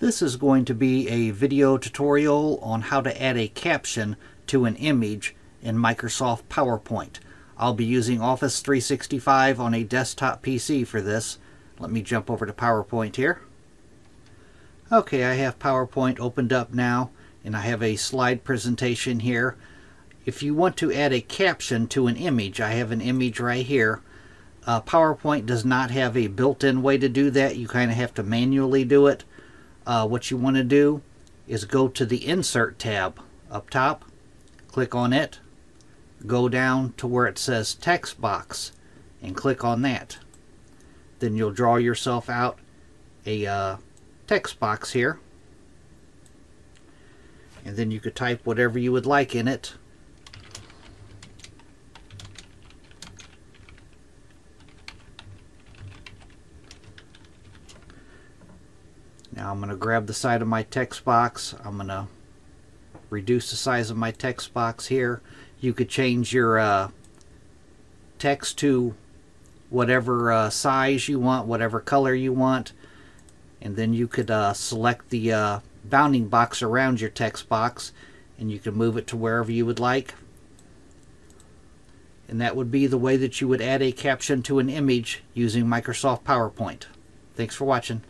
This is going to be a video tutorial on how to add a caption to an image in Microsoft PowerPoint. I'll be using Office 365 on a desktop PC for this. Let me jump over to PowerPoint here. Okay, I have PowerPoint opened up now and I have a slide presentation here. If you want to add a caption to an image, I have an image right here. Uh, PowerPoint does not have a built-in way to do that. You kind of have to manually do it uh, what you want to do is go to the Insert tab up top, click on it, go down to where it says Text Box, and click on that. Then you'll draw yourself out a uh, text box here. And then you could type whatever you would like in it. Now I'm going to grab the side of my text box. I'm going to reduce the size of my text box here. You could change your uh, text to whatever uh, size you want, whatever color you want. And then you could uh, select the uh, bounding box around your text box and you can move it to wherever you would like. And that would be the way that you would add a caption to an image using Microsoft PowerPoint. Thanks for watching.